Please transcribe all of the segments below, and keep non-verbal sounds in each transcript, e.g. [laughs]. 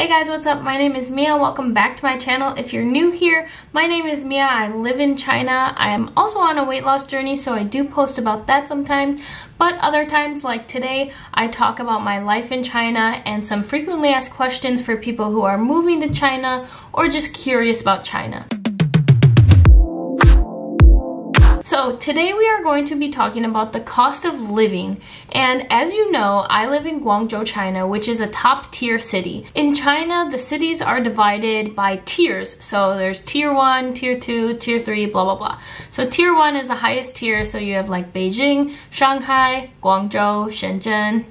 Hey guys, what's up? My name is Mia. Welcome back to my channel. If you're new here, my name is Mia. I live in China. I am also on a weight loss journey, so I do post about that sometimes. But other times, like today, I talk about my life in China and some frequently asked questions for people who are moving to China or just curious about China. So today we are going to be talking about the cost of living. And as you know, I live in Guangzhou, China, which is a top tier city. In China, the cities are divided by tiers. So there's tier one, tier two, tier three, blah, blah, blah. So tier one is the highest tier. So you have like Beijing, Shanghai, Guangzhou, Shenzhen,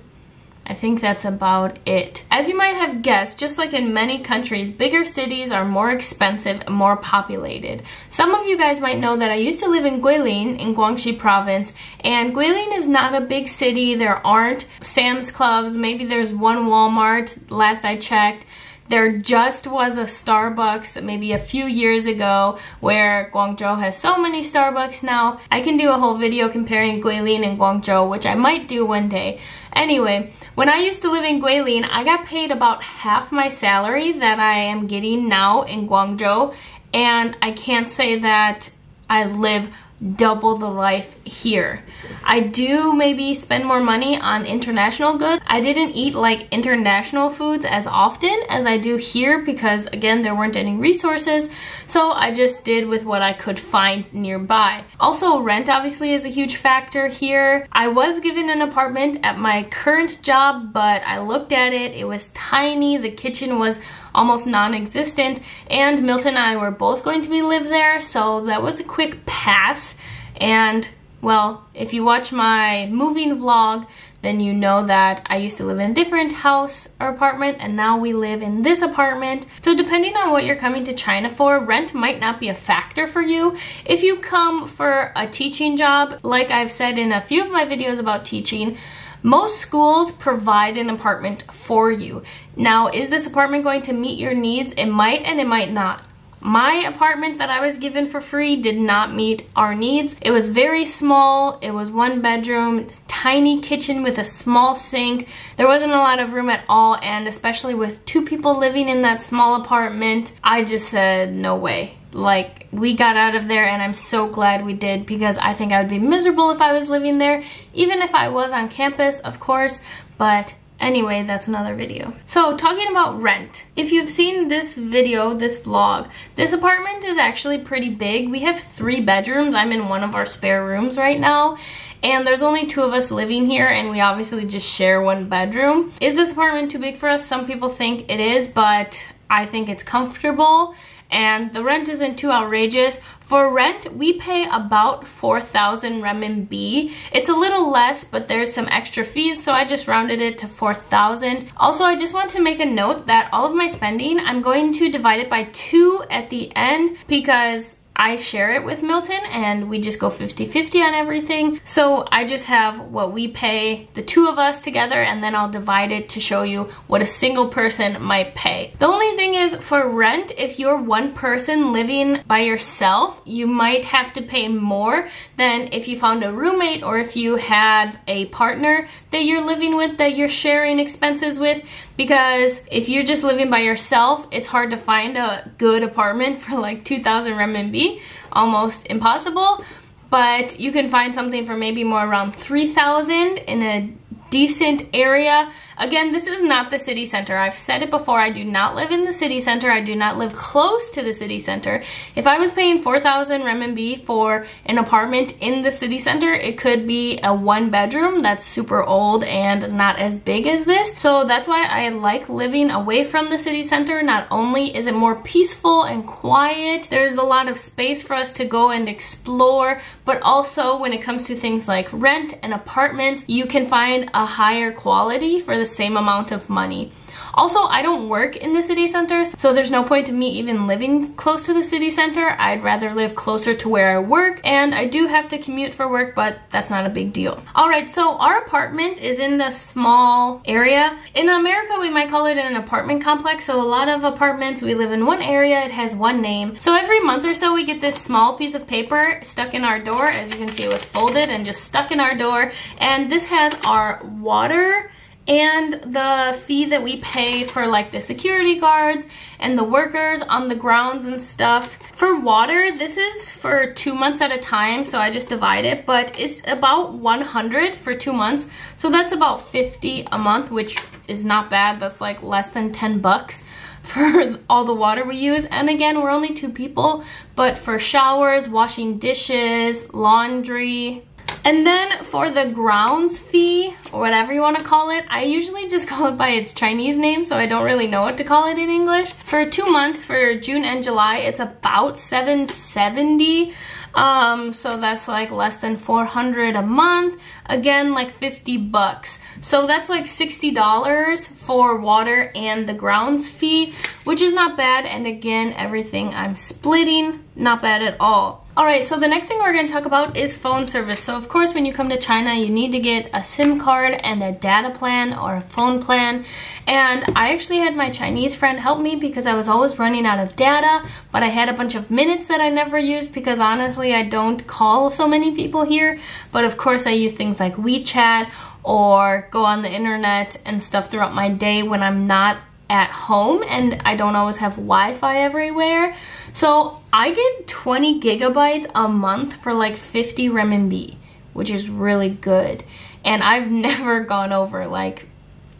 I think that's about it. As you might have guessed, just like in many countries, bigger cities are more expensive and more populated. Some of you guys might know that I used to live in Guilin in Guangxi province, and Guilin is not a big city. There aren't Sam's Clubs, maybe there's one Walmart last I checked. There just was a Starbucks maybe a few years ago where Guangzhou has so many Starbucks now. I can do a whole video comparing Guilin and Guangzhou, which I might do one day. Anyway, when I used to live in Guilin, I got paid about half my salary that I am getting now in Guangzhou, and I can't say that I live double the life here. I do maybe spend more money on international goods. I didn't eat like international foods as often as I do here because again there weren't any resources so I just did with what I could find nearby. Also rent obviously is a huge factor here. I was given an apartment at my current job but I looked at it, it was tiny, the kitchen was almost non-existent and Milton and I were both going to be live there so that was a quick pass and well, if you watch my moving vlog, then you know that I used to live in a different house or apartment and now we live in this apartment. So depending on what you're coming to China for, rent might not be a factor for you. If you come for a teaching job, like I've said in a few of my videos about teaching, most schools provide an apartment for you. Now, is this apartment going to meet your needs? It might and it might not. My apartment that I was given for free did not meet our needs. It was very small. It was one bedroom, tiny kitchen with a small sink. There wasn't a lot of room at all and especially with two people living in that small apartment, I just said no way. Like we got out of there and I'm so glad we did because I think I would be miserable if I was living there, even if I was on campus, of course, but Anyway, that's another video. So talking about rent. If you've seen this video, this vlog, this apartment is actually pretty big. We have three bedrooms. I'm in one of our spare rooms right now. And there's only two of us living here and we obviously just share one bedroom. Is this apartment too big for us? Some people think it is, but I think it's comfortable and the rent isn't too outrageous. For rent, we pay about 4,000 renminbi. It's a little less, but there's some extra fees, so I just rounded it to 4,000. Also, I just want to make a note that all of my spending, I'm going to divide it by two at the end because I share it with Milton and we just go 50-50 on everything. So I just have what we pay, the two of us together, and then I'll divide it to show you what a single person might pay. The only thing is for rent, if you're one person living by yourself, you might have to pay more than if you found a roommate or if you have a partner that you're living with that you're sharing expenses with because if you're just living by yourself, it's hard to find a good apartment for like 2,000 renminbi, almost impossible. But you can find something for maybe more around 3,000 in a decent area. Again, this is not the city center. I've said it before, I do not live in the city center. I do not live close to the city center. If I was paying 4,000 renminbi for an apartment in the city center, it could be a one bedroom that's super old and not as big as this. So that's why I like living away from the city center. Not only is it more peaceful and quiet, there's a lot of space for us to go and explore, but also when it comes to things like rent and apartments, you can find a higher quality for the same amount of money. Also, I don't work in the city center, so there's no point to me even living close to the city center. I'd rather live closer to where I work, and I do have to commute for work, but that's not a big deal. All right, so our apartment is in the small area. In America, we might call it an apartment complex, so a lot of apartments, we live in one area, it has one name. So every month or so, we get this small piece of paper stuck in our door. As you can see, it was folded and just stuck in our door, and this has our water, and the fee that we pay for like the security guards and the workers on the grounds and stuff. For water, this is for two months at a time, so I just divide it, but it's about 100 for two months. So that's about 50 a month, which is not bad. That's like less than 10 bucks [laughs] for all the water we use. And again, we're only two people, but for showers, washing dishes, laundry, and then for the grounds fee, or whatever you want to call it, I usually just [laughs] call it by its Chinese name, so I don't really know what to call it in English. For two months, for June and July, it's about 770 um, so that's like less than 400 a month. Again, like 50 bucks. So that's like $60 for water and the grounds fee, which is not bad. And again, everything I'm splitting, not bad at all. Alright, so the next thing we're going to talk about is phone service. So of course when you come to China, you need to get a SIM card and a data plan or a phone plan. And I actually had my Chinese friend help me because I was always running out of data, but I had a bunch of minutes that I never used because honestly I don't call so many people here. But of course I use things like WeChat or go on the internet and stuff throughout my day when I'm not at home and I don't always have Wi-Fi everywhere. So I get 20 gigabytes a month for like 50 renminbi, which is really good. And I've [laughs] never gone over like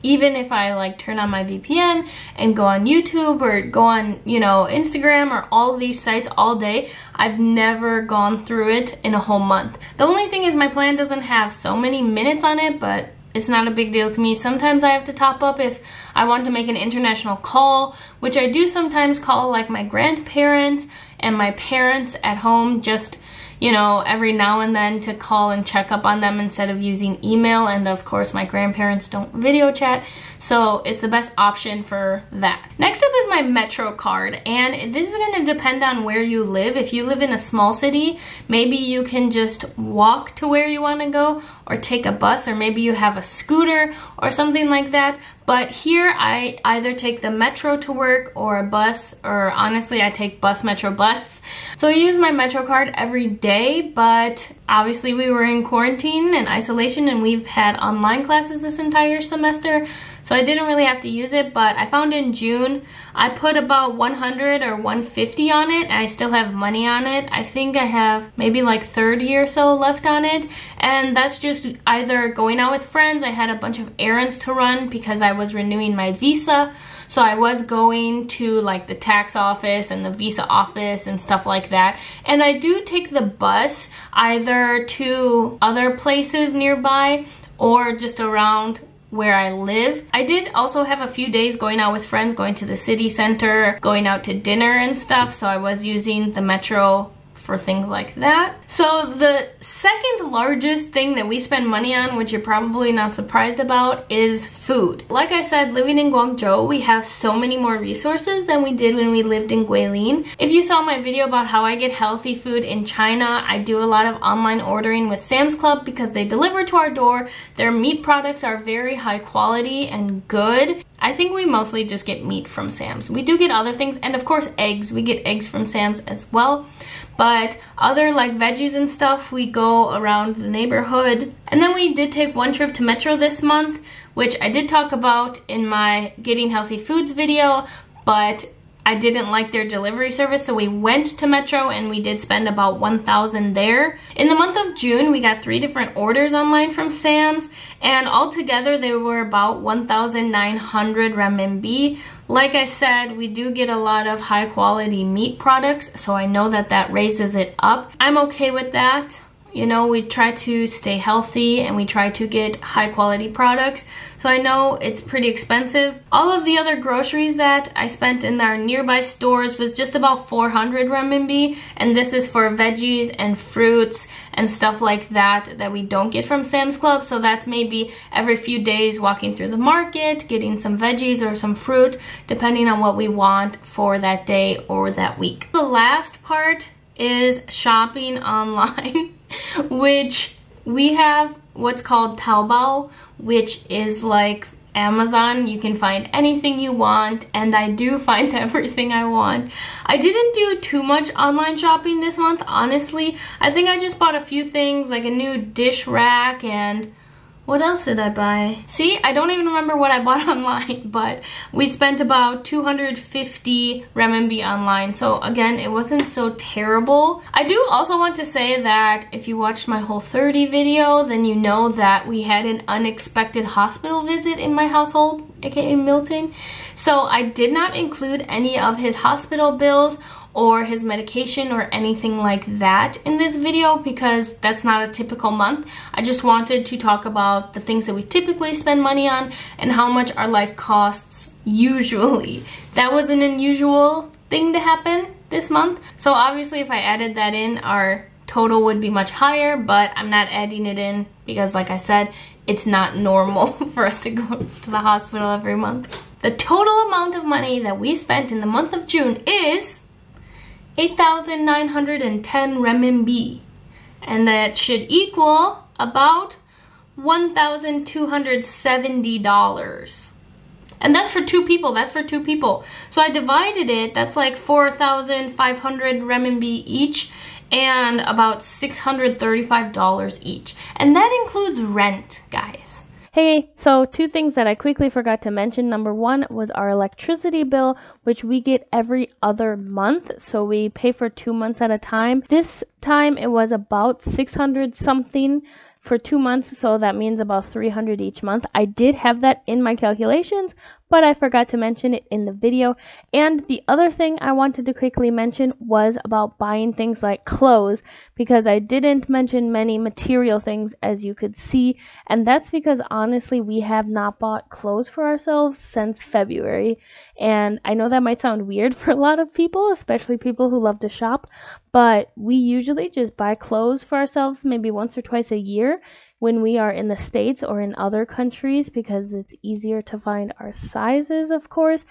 even if I like turn on my VPN and go on YouTube or go on, you know, Instagram or all these sites all day, I've never gone through it in a whole month. The only thing is my plan doesn't have so many minutes on it, but it's not a big deal to me. Sometimes I have to top up if I want to make an international call, which I do sometimes call like my grandparents and my parents at home just you know, every now and then to call and check up on them instead of using email. And of course, my grandparents don't video chat, so it's the best option for that. Next up is my Metro card, and this is going to depend on where you live. If you live in a small city, maybe you can just walk to where you want to go or take a bus, or maybe you have a scooter or something like that. But here I either take the metro to work or a bus, or honestly I take bus, metro, bus. So I use my metro card every day, but obviously we were in quarantine and isolation and we've had online classes this entire semester. So I didn't really have to use it, but I found in June, I put about 100 or 150 on it. I still have money on it. I think I have maybe like 30 or so left on it. And that's just either going out with friends. I had a bunch of errands to run because I was renewing my visa. So I was going to like the tax office and the visa office and stuff like that. And I do take the bus either to other places nearby or just around where I live. I did also have a few days going out with friends, going to the city center, going out to dinner and stuff, so I was using the metro for things like that. So the second largest thing that we spend money on, which you're probably not surprised about, is food. Like I said, living in Guangzhou, we have so many more resources than we did when we lived in Guilin. If you saw my video about how I get healthy food in China, I do a lot of online ordering with Sam's Club because they deliver to our door. Their meat products are very high quality and good. I think we mostly just get meat from Sam's. We do get other things, and of course eggs. We get eggs from Sam's as well. But other like veggies and stuff, we go around the neighborhood. And then we did take one trip to Metro this month, which I did talk about in my Getting Healthy Foods video, but I didn't like their delivery service, so we went to Metro and we did spend about 1,000 there. In the month of June, we got three different orders online from Sam's, and altogether they were about 1,900 renminbi. Like I said, we do get a lot of high quality meat products, so I know that that raises it up. I'm okay with that. You know, we try to stay healthy and we try to get high quality products. So I know it's pretty expensive. All of the other groceries that I spent in our nearby stores was just about 400 renminbi. And this is for veggies and fruits and stuff like that that we don't get from Sam's Club. So that's maybe every few days walking through the market, getting some veggies or some fruit, depending on what we want for that day or that week. The last part is shopping [laughs] online. [laughs] which we have what's called Taobao, which is like Amazon. You can find anything you want, and I do [laughs] find everything I want. I didn't do too much online shopping this month, honestly. I think I just bought a few things, like a new dish rack and what else did I buy? See, I don't even remember what I [laughs] bought online, but we spent about 250 renminbi online. So again, it wasn't so terrible. I do also want to say that if you watched my whole 30 video, then you know that we had an unexpected hospital visit in my household, aka Milton. So I did not include any of his hospital bills or his medication or anything like that in this video because that's not a typical month. I just wanted to talk about the things that we typically spend money on and how much our life costs usually. That was an unusual thing to happen this month. So obviously if I added that in, our total would be much higher, but I'm not adding it in because like I said, it's not normal [laughs] for us to go to the hospital every month. The total amount of money that we spent in the month of June is 8,910 renminbi. And that should equal about $1,270. And that's for two people, that's for two people. So I divided it, that's like 4,500 renminbi each and about $635 each. And that includes rent, guys. Hey, so two things that I quickly forgot to mention. Number one was our electricity bill, which we get every other month. So we pay for two months at a time. This time it was about 600 something for two months, so that means about 300 each month. I did have that in my calculations, but I forgot to mention it in the video. And the other thing I wanted to quickly mention was about buying things like clothes because I didn't mention many material things as you could see. And that's because honestly, we have not bought clothes for ourselves since February. And I know that might sound weird for a lot of people, especially people who love to shop, but we usually just buy clothes for ourselves maybe once or twice a year when we are in the States or in other countries because it's easier to find our sizes, of course,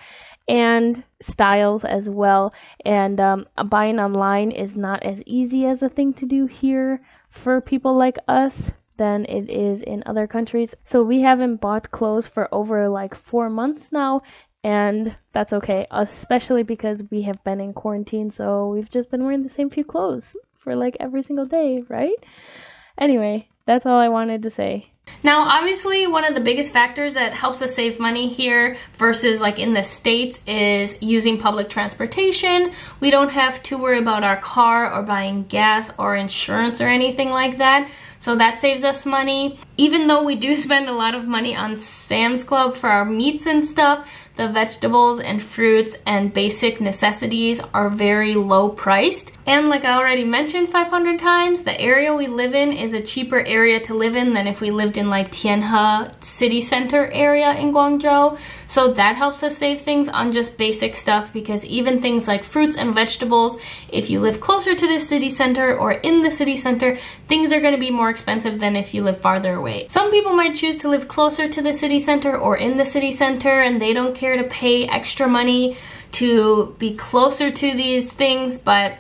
and styles as well. And um, buying online is not as easy as a thing to do here for people like us than it is in other countries. So we haven't bought clothes for over like four months now. And that's okay, especially because we have been in quarantine, so we've just been wearing the same few clothes for like every single day, right? Anyway, that's all I wanted to say. Now, obviously, one of the biggest factors that helps us save money here versus like in the States is using public transportation. We don't have to worry about our car or buying gas or insurance or anything like that. So that saves us money. Even though we do [laughs] spend a lot of money on Sam's Club for our meats and stuff, the vegetables and fruits and basic necessities are very low priced. And like I already mentioned 500 times, the area we live in is a cheaper area to live in than if we lived in like Tianhe city center area in Guangzhou. So that helps us save things on just basic stuff because even things like fruits and vegetables, if you live closer to the city center or in the city center, things are gonna be more expensive than if you live farther away. Some people might choose to live closer to the city center or in the city center and they don't care to pay extra money to be closer to these things, but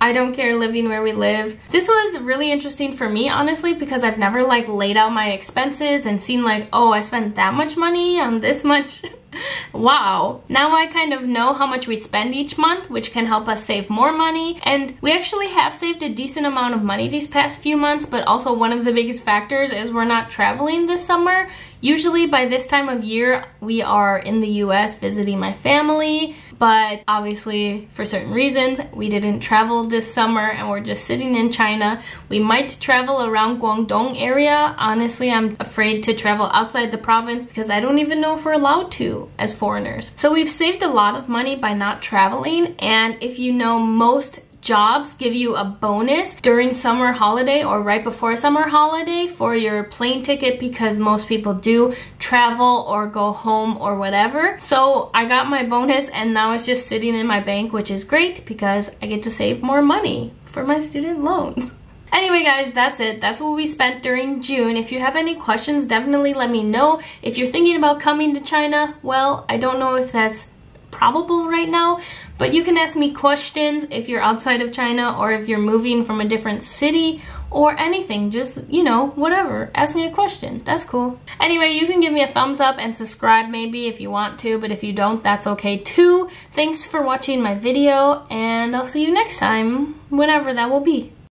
I don't care living where we live. This was really interesting for me, honestly, because I've never like laid out my expenses and seen like, oh, I spent that much money on this much [laughs] wow. Now I kind of know how much we spend each month, which can help us save more money. And we actually have saved a decent amount of money these past few months, but also one of the biggest factors is we're not traveling this summer. Usually by this time of year, we are in the US visiting my family, but obviously for certain reasons, we didn't travel this summer and we're just sitting in China. We might travel around Guangdong area. Honestly, I'm afraid to travel outside the province because I don't even know if we're allowed to as foreigners. So we've saved a lot of money by not traveling and if you know most jobs give you a bonus during summer holiday or right before summer holiday for your plane ticket because most people do travel or go home or whatever. So I got my bonus and now it's just sitting in my bank which is great because I get to save more money for my student loans. [laughs] Anyway guys, that's it. That's what we spent during June. If you have any questions, definitely let me know. If you're thinking about coming to China, well, I don't know if that's probable right now, but you can ask me questions if you're outside of China or if you're moving from a different city or anything. Just, you know, whatever. Ask me a question. That's cool. Anyway, you can give me a thumbs up and subscribe maybe if you want to, but if you don't, that's okay too. Thanks for watching my video, and I'll see you next time, whenever that will be.